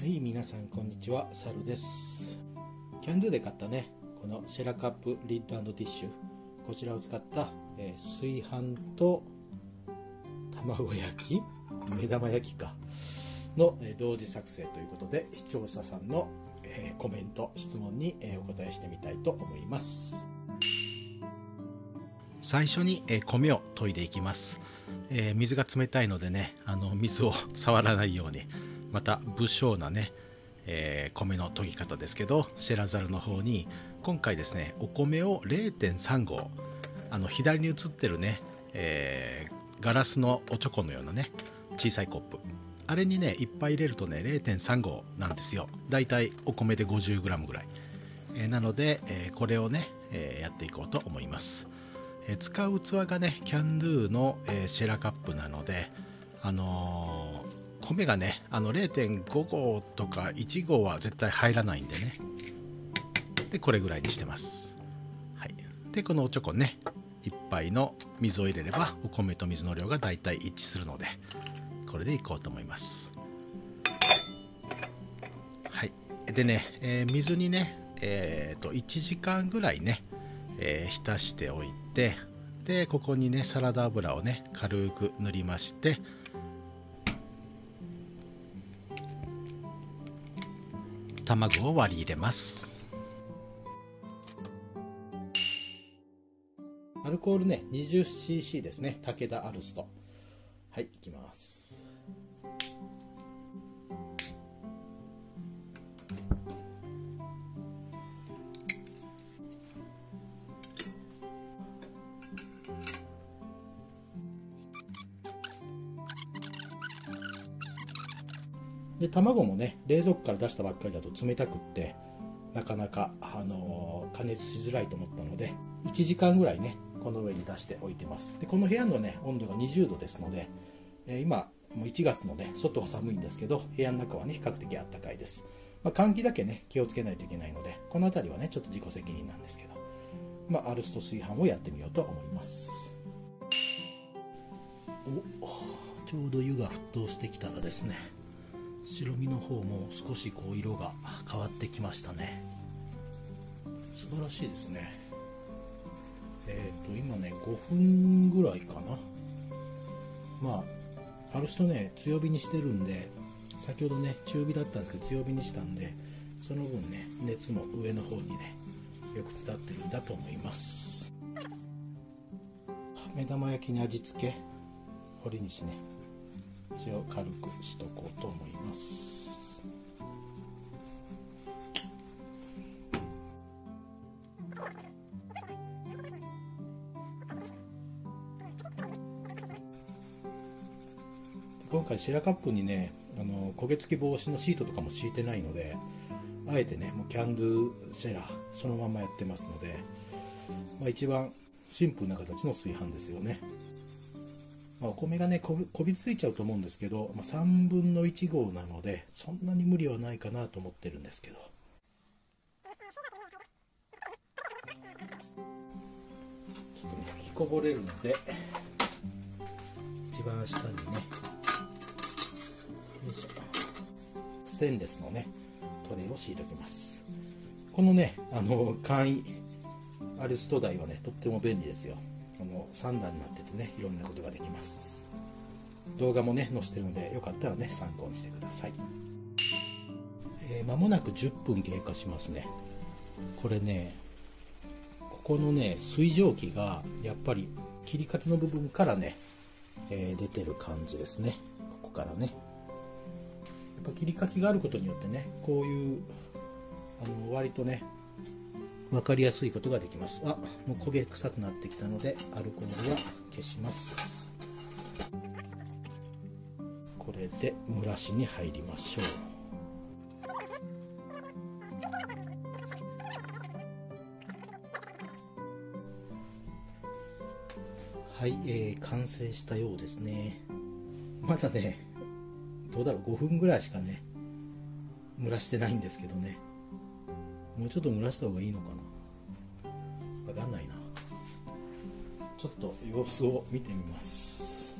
はい皆さんこんにちは。サルです。キャンドゥで買ったねこのシェラカップリッドティッシュ。こちらを使った、えー、炊飯と卵焼き目玉焼きか。の、えー、同時作成ということで視聴者さんの、えー、コメント質問に、えお答えしてみたいと思います。最初に、え米を研いでいきます、え水が冷たいのでねあの水を触らないように。また武将なね、えー、米の研ぎ方ですけどシェラザルの方に今回ですねお米を0.3合あの左に映ってるね、えー、ガラスのおちょこのようなね小さいコップあれにねいっぱい入れるとね0.3合なんですよ。だいたいお米で 50g ぐらい、えー、なので、えこれをね、えやっていこうと思います、使う器がねキャンドゥの、えシェラカップなのであの米がねあの0.5合とか1合は絶対入らないんでね。でこれぐらいにしてます、はい、でこのおちょこね1杯の水を入れればお米と水の量がだいたい一致するのでこれでいこうと思います。はい。でね、えー、水にねえー、と1時間ぐらいね、えー、浸しておいてでここにねサラダ油をね軽く塗りまして卵を割り入れます。アルコールね 20cc ですね。武田アルスト。はいいきます。で卵もね冷蔵庫から出したばっかりだと冷たくってなかなか、あの加熱しづらいと思ったので1時間ぐらいねこの上に出しておいてます。でこの部屋のね温度が20度ですので、えー、今もう1月のね外は寒いんですけど部屋の中はね比較的あったかいです、まあ、換気だけね気をつけないといけないのでこの辺りはねちょっと自己責任なんですけどまあ、アルスト炊飯をやってみようと思います。おちょうど湯が沸騰してきたらですね白身の方も少しこう色が変わってきましたね。素晴らしいですね。えっ、ー、と今ね5分ぐらいかな。まあアルストね強火にしてるんで先ほどね中火だったんですけど強火にしたんでその分ね熱も上の方にねよく伝ってるんだと思います。目玉焼きに味付け堀西ね。塩軽くしとこうと思います。今回シェラカップにねあの焦げ付き防止のシートとかも敷いてないのであえてねもうキャンドゥシェラそのままやってますので、まあ、一番シンプルな形の炊飯ですよね。まあ、お米がねこびりついちゃうと思うんですけど、まあ、3分の1合なのでそんなに無理はないかなと思ってるんですけど。ちょっとね吹きこぼれるので一番下にねステンレスのねトレイを敷いておきます。このねあの簡易アルスト台はねとっても便利ですよこの3段になっててねいろんなことができます。動画もね載せてるのでよかったらね参考にしてください。えー、間もなく10分経過しますね。これねここのね水蒸気がやっぱり切り欠きの部分からね、えー、出てる感じですね。ここからね。やっぱ切り欠きがあることによってねこういうあの割とね分かりやすいことができます。あもう焦げ臭くなってきたのでアルコールは消します。これで蒸らしに入りましょう。はい、えー、完成したようですね。まだねどうだろう5分ぐらいしかね蒸らしてないんですけどね。もうちょっと蒸らした方がいいのかな？わかんないな。ちょっと様子を見てみます。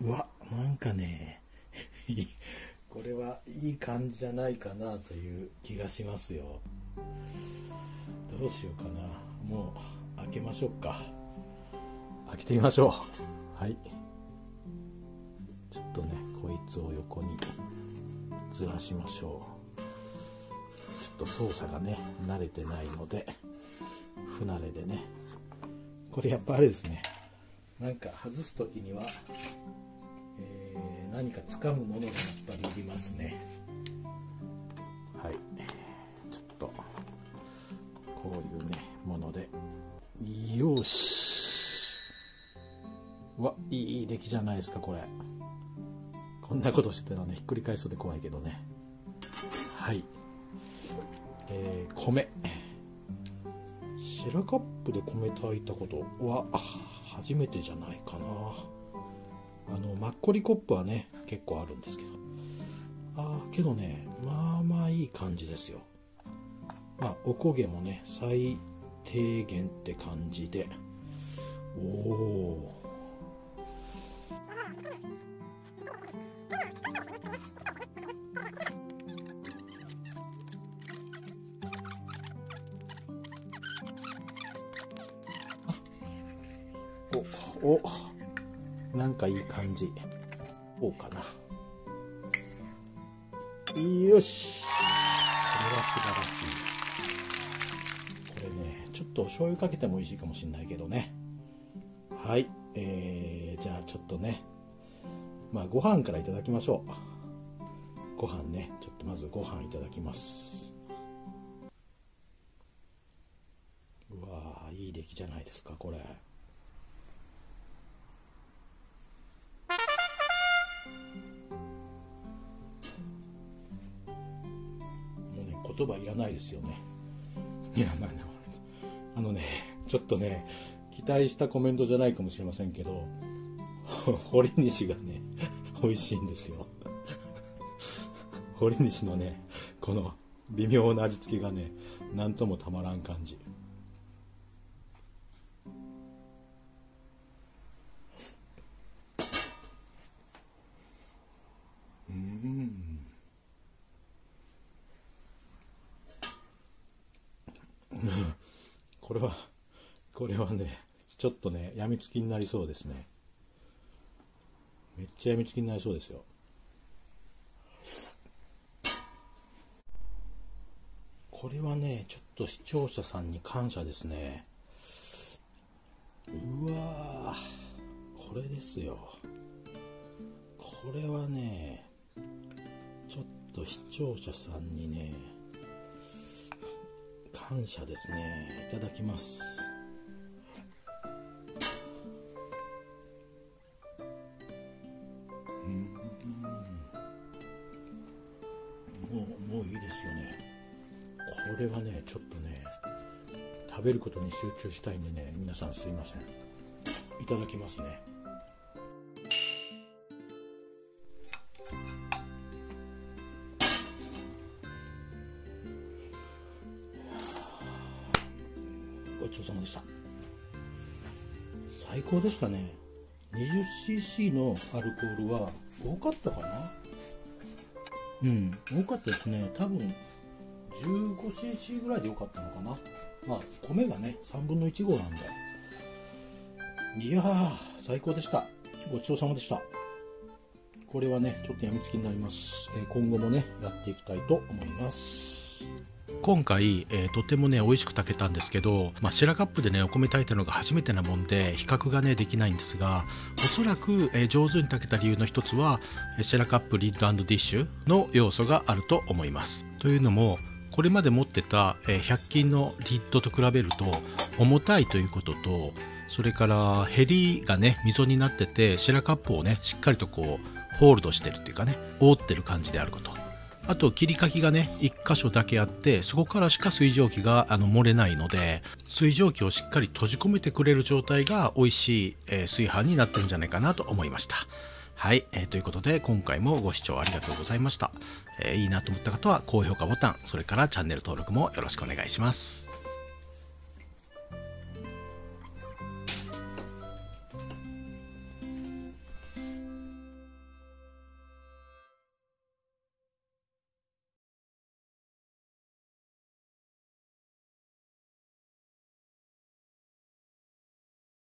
うわなんかね これはいい感じじゃないかなという気がしますよ。どうしようかな。もう開けましょうか。開けてみましょう。はい。ちょっとねこいつを横にずらしましょう。ちょっと操作がね慣れてないので不慣れでね。これやっぱあれですね。なんか外す時には、えー、何か掴むものがやっぱりいりますね。はい。ちょっとこういうねもので。よし。わいい出来じゃないですかこれ。こんなことしてたらね。ひっくり返そうで怖いけどね。はい。えー、米。シェラカップで米炊いたことは初めてじゃないかな。あのマッコリコップはね結構あるんですけど。ああけどねまあまあいい感じですよ。まあおこげもね最低限って感じで。おおおなんかいい感じ。こうかな。よし。これは素晴らしい。これねちょっとお醤油かけても美味しいかもしれないけどね。はい。えー、じゃあちょっとね。まあご飯からいただきましょう。ご飯ね。ちょっとまずご飯いただきます。うわいい出来じゃないですかこれ言葉いらないですよね。いやまああのねちょっとね期待したコメントじゃないかもしれませんけど堀西がね美味しいんですよ。堀西のねこの微妙な味付けがね何ともたまらん感じ。これはこれはねちょっとねやみつきになりそうですね。めっちゃやみつきになりそうですよ。これはねちょっと視聴者さんに感謝ですね。うわこれですよ。これはねちょっと視聴者さんにね感謝ですね。いただきます。うん。もうもういいですよね。これはねちょっとね食べることに集中したいんでね皆さんすいません。いただきますね。ちそうさまでした。最高でしたね。20cc のアルコールは多かったかな？うん多かったですね。多分 15cc ぐらいでよかったのかな。まあ米がね3分の1合なんで。いやー最高でした。ごちそうさまでした。これはねちょっとやみつきになります、え今後もねやっていきたいと思います。今回、えー、とてもね美味しく炊けたんですけど、まあ、シェラカップでねお米炊いたのが初めてなもんで比較がねできないんですがおそらく、えー、上手に炊けた理由の一つはシェラカップリッドディッシュの要素があると思います。というのもこれまで持ってた、えー、100均のリッドと比べると重たいということとそれからヘリがね溝になっててシェラカップをねしっかりとこうホールドしてるっていうかね覆ってる感じであること。あと切り欠きがね1箇所だけあってそこからしか水蒸気があの漏れないので水蒸気をしっかり閉じ込めてくれる状態が美味しい、えー、炊飯になってるんじゃないかなと思いました。はい、えー、ということで今回もご視聴ありがとうございました、えー、いいなと思った方は高評価ボタンそれからチャンネル登録もよろしくお願いします。